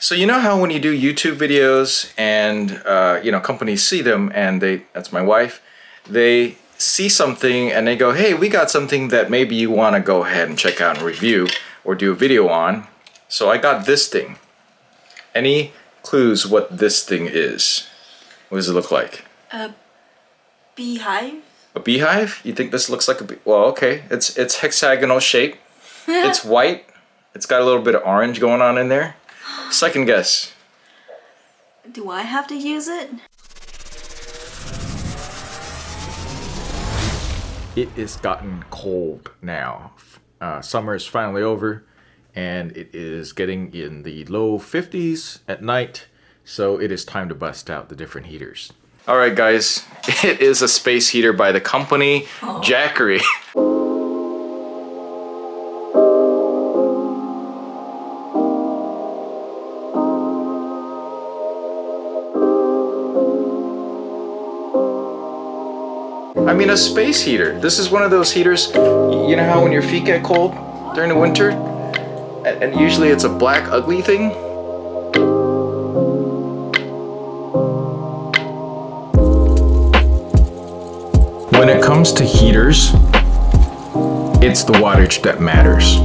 So you know how when you do YouTube videos and uh, you know companies see them and they that's my wife, they see something and they go, hey, we got something that maybe you want to go ahead and check out and review or do a video on. So I got this thing. Any clues what this thing is? What does it look like? A beehive? A beehive? You think this looks like a bee? Well, okay. It's it's hexagonal shape. it's white. It's got a little bit of orange going on in there. Second guess. Do I have to use it? It is gotten cold now. Uh, summer is finally over and it is getting in the low 50s at night. So it is time to bust out the different heaters. All right, guys, it is a space heater by the company oh. Jackery. I mean, a space heater. This is one of those heaters, you know how when your feet get cold during the winter? And usually it's a black, ugly thing. When it comes to heaters, it's the wattage that matters.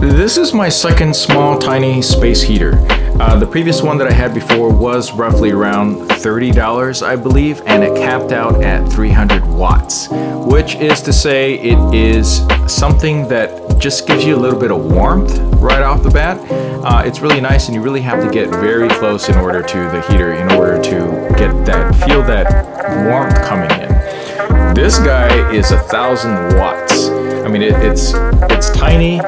This is my second small, tiny space heater. Uh, the previous one that I had before was roughly around $30, I believe, and it capped out at 300 watts, which is to say it is something that just gives you a little bit of warmth right off the bat. Uh, it's really nice and you really have to get very close in order to the heater in order to get that, feel that warmth coming in. This guy is a thousand watts. I mean, it, it's, it's tiny,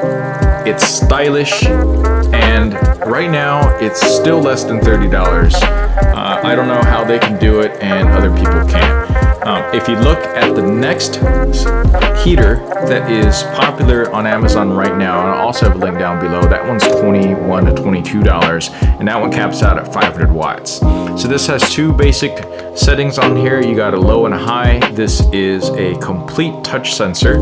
it's stylish, and right now it's still less than $30. Uh, I don't know how they can do it and other people can't. Um, if you look at the next heater that is popular on Amazon right now, and I also have a link down below, that one's 21 to $22, and that one caps out at 500 watts. So this has two basic settings on here. You got a low and a high. This is a complete touch sensor,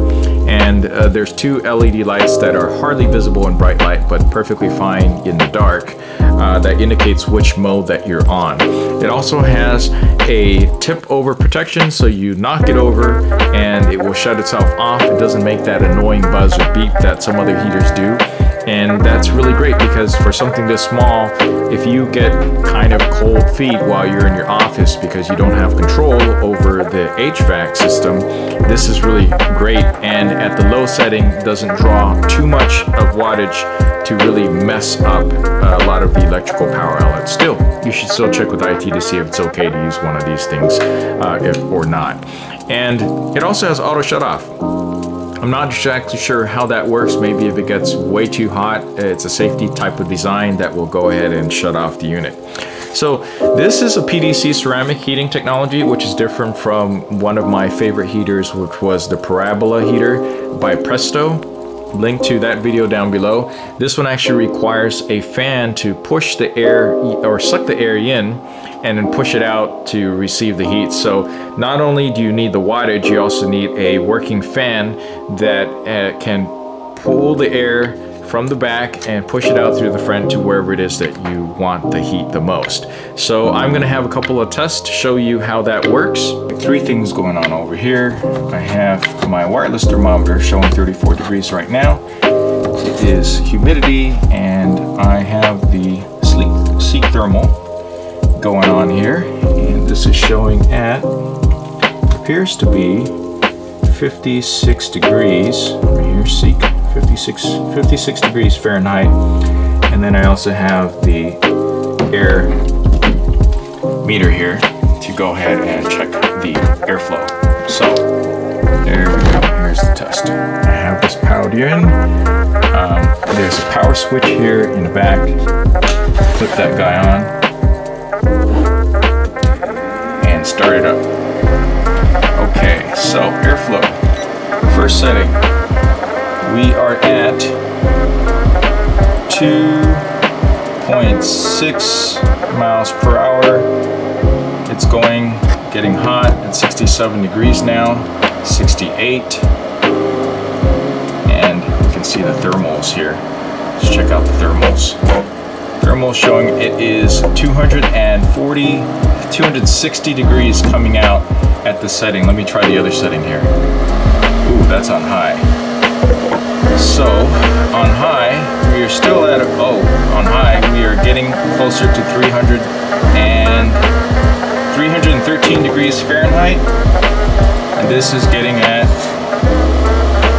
and uh, there's two LED lights that are hardly visible in bright light, but perfectly fine in the dark. Uh, that indicates which mode that you're on. It also has a tip over protection so you knock it over and it will shut itself off. It doesn't make that annoying buzz or beep that some other heaters do. And that's really great because for something this small, if you get kind of cold feet while you're in your office because you don't have control over the HVAC system, this is really great. And at the low setting, doesn't draw too much of wattage to really mess up a lot of the electrical power outlets. Still, you should still check with IT to see if it's okay to use one of these things uh, if, or not. And it also has auto shut off. I'm not exactly sure how that works. Maybe if it gets way too hot, it's a safety type of design that will go ahead and shut off the unit. So this is a PTC ceramic heating technology, which is different from one of my favorite heaters, which was the Parabola heater by Presto. Link to that video down below. This one actually requires a fan to push the air or suck the air in and then push it out to receive the heat. So not only do you need the wattage, you also need a working fan that uh, can pull the air from the back and push it out through the front to wherever it is that you want the heat the most. So I'm gonna have a couple of tests to show you how that works. Three things going on over here. I have my wireless thermometer showing 34 degrees right now. It is humidity and I have the sleek seat thermal going on here. And this is showing at, appears to be 56 degrees, right here, Seek, 56, 56 degrees Fahrenheit. And then I also have the air meter here to go ahead and check the airflow. So, there we go, here's the test. I have this powered in. Um, there's a power switch here in the back. Flip that guy on and start it up. Okay, so airflow. First setting, we are at 2.6 miles per hour. It's going, getting hot at 67 degrees now, 68. And you can see the thermals here. Let's check out the thermals. thermal showing it is 240, 260 degrees coming out at the setting. Let me try the other setting here. Ooh, that's on high. So, on high, we are still at, oh, on high, we are getting closer to 300 and 313 degrees Fahrenheit. And this is getting at,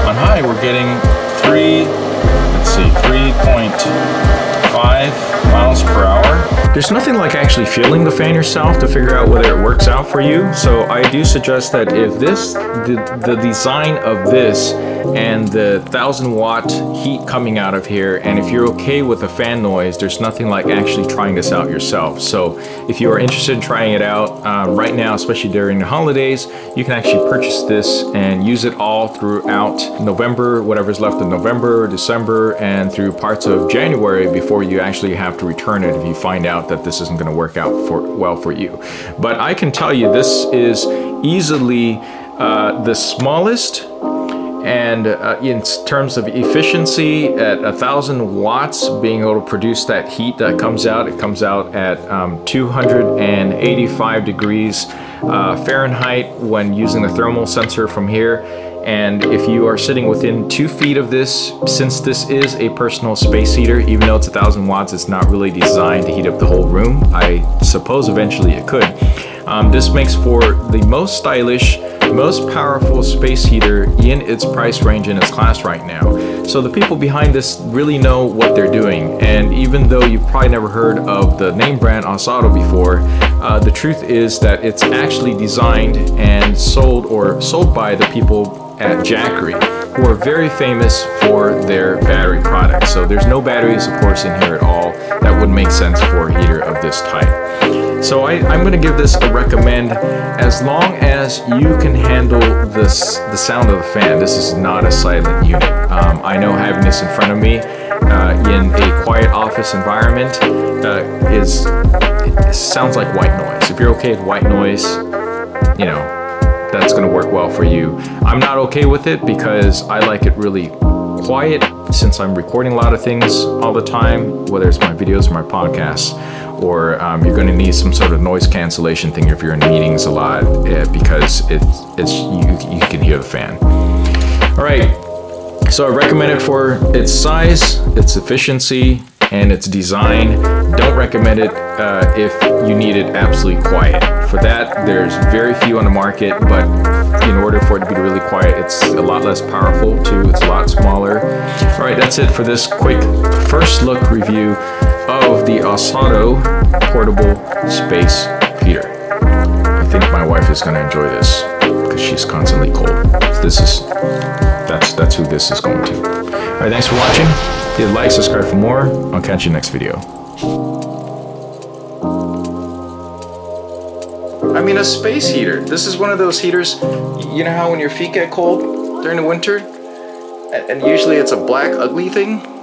on high, we're getting three, let's see, 3.5 miles per hour. There's nothing like actually feeling the fan yourself to figure out whether it works out for you. So I do suggest that if this, the, the design of this and the 1000 watt heat coming out of here and if you're okay with the fan noise there's nothing like actually trying this out yourself so if you are interested in trying it out uh, right now especially during the holidays you can actually purchase this and use it all throughout November whatever's left of November December and through parts of January before you actually have to return it if you find out that this isn't going to work out for well for you. But I can tell you this is easily uh, the smallest and uh, in terms of efficiency at a thousand watts being able to produce that heat that comes out it comes out at um, 285 degrees uh, Fahrenheit when using the thermal sensor from here. And if you are sitting within two feet of this since this is a personal space heater even though it's a thousand watts it's not really designed to heat up the whole room. I suppose eventually it could. Um, this makes for the most stylish most powerful space heater in its price range in its class right now. So the people behind this really know what they're doing. And even though you've probably never heard of the name brand Ahsado before, uh, the truth is that it's actually designed and sold or sold by the people at Jackery who are very famous for their battery products. So there's no batteries, of course, in here at all. That would make sense for a heater of this type. So I, am going to give this a recommend as long as you can handle this the sound of the fan. This is not a silent unit. Um, I know having this in front of me uh, in a quiet office environment uh, is it sounds like white noise. If you're okay with white noise, you know, that's going to work well for you. I'm not okay with it because I like it really quiet since I'm recording a lot of things all the time, whether it's my videos or my podcasts or um, you're going to need some sort of noise cancellation thing if you're in meetings a lot uh, because it, it's you, you can hear the fan. All right, so I recommend it for its size, its efficiency, and its design. Don't recommend it uh, if you need it absolutely quiet. For that, there's very few on the market, but in order for it to be really quiet, it's a lot less powerful too. It's a lot smaller. All right, that's it for this quick first look review of the Ahsado portable space heater. I think my wife is going to enjoy this because she's constantly cold. This is that's that's who this is going to. All right, thanks for watching. Hit like, subscribe for more. I'll catch you next video. I mean, a space heater. This is one of those heaters. You know how when your feet get cold during the winter, and usually it's a black ugly thing